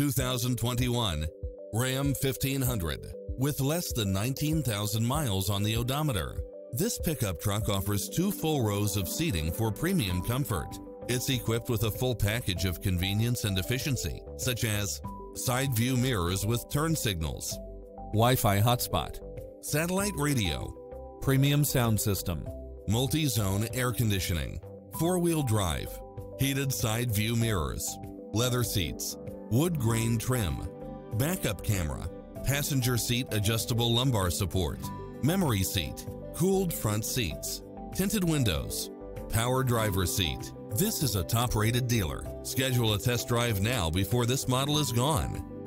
2021 Ram 1500 with less than 19,000 miles on the odometer. This pickup truck offers two full rows of seating for premium comfort. It's equipped with a full package of convenience and efficiency, such as side view mirrors with turn signals, Wi-Fi hotspot, satellite radio, premium sound system, multi-zone air conditioning, four-wheel drive, heated side view mirrors, leather seats, wood grain trim, backup camera, passenger seat adjustable lumbar support, memory seat, cooled front seats, tinted windows, power driver seat. This is a top-rated dealer. Schedule a test drive now before this model is gone.